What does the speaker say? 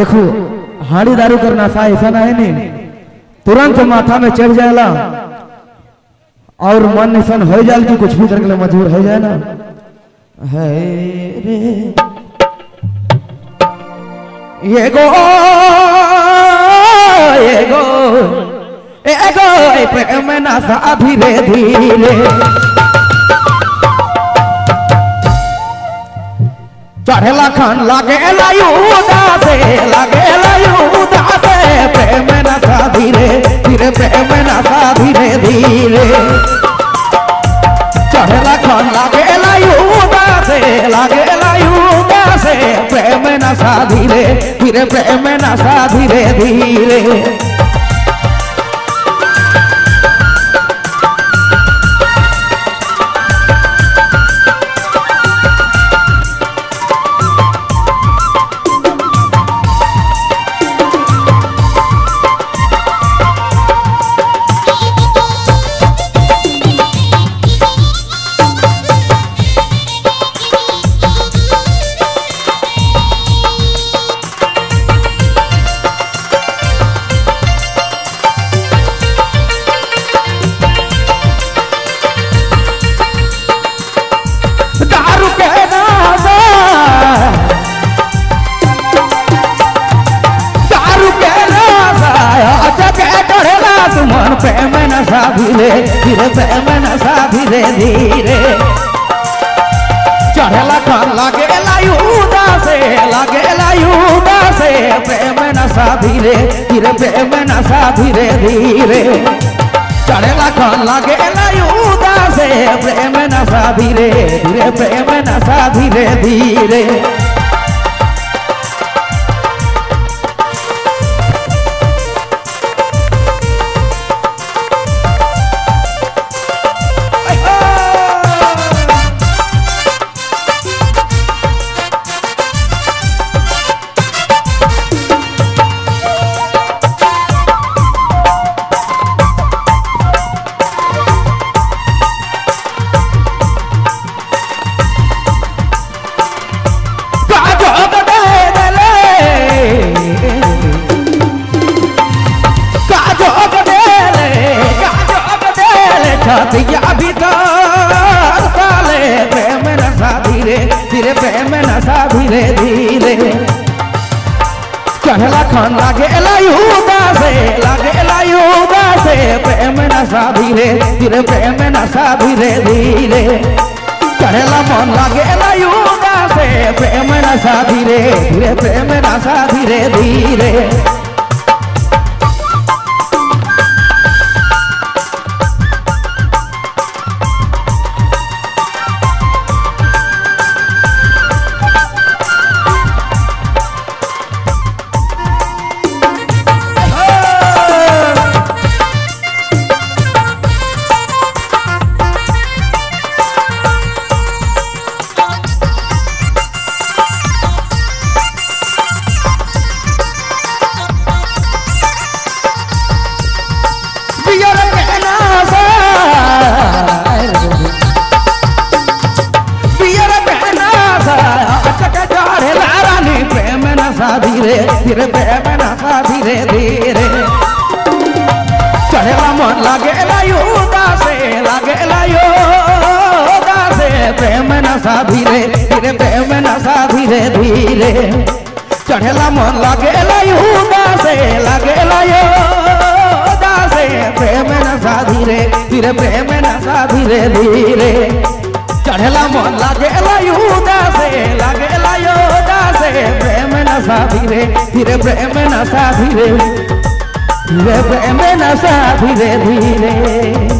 देखो, हाड़ी दारू करना सा ऐसा ना है नहीं। तुरंत माथा में चढ़ जाएला और मन निशन हो जाए कि कुछ भी करके मजबूर हो जाए ना। है रे। ये गो ये गो ये गो ए प्रेम ना सा धीरे धीरे चढ़ेला खान लागे लायूदा से लागे लायूदा से प्रेम नशा धीरे धीरे प्रेम नशा धीरे। धीरे चढ़ेला खान लागे लायूदा से लागे लायूदा से प्रेम नशा धीरे धीरे प्रेम नशा धीरे धीरे। के चढ़ेला सुमन प्रेम नशा धीरे धीरे प्रेम नशा धीरे धीरे। चढ़ेला खान लागे लायूदा से लागे लायूदा से प्रेम नशा धीरे धीरे प्रेम नशा धीरे धीरे। चढ़ेला खान लागे लायूदा से प्रेम नशा धीरे धीरे प्रेम नशा धीरे धीरे। नशा धीरे धीरे। चढ़ला लखन लागे लायूदा से लागे लायूदा से प्रेम नशा धीरे धीरे, प्रेम नशा धीरे धीरे। चढ़ेला मन लागे लायूदा से प्रेम नशा धीरे धीरे, प्रेम नशा धीरे धीरे। धीरे धीरे नशा धीरे धीरे चढ़ेला मन लागे लायूदा से लागे लायूदा से प्रेम नशा धीरे धीरे प्रेम नशा धीरे धीरे चढ़ेला मन लागे लायूदा से लागे लायूदा से प्रेम नशा धीरे धीरे प्रेम नशा धीरे धीरे चढ़ेला मन लागे लायूदा से, लागे लायूदा से, प्रेम नशा धीरे धीरे प्रेम नशा धीरे धीरे प्रेम नशा धीरे धीरे।